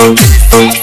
Oh, oh, oh.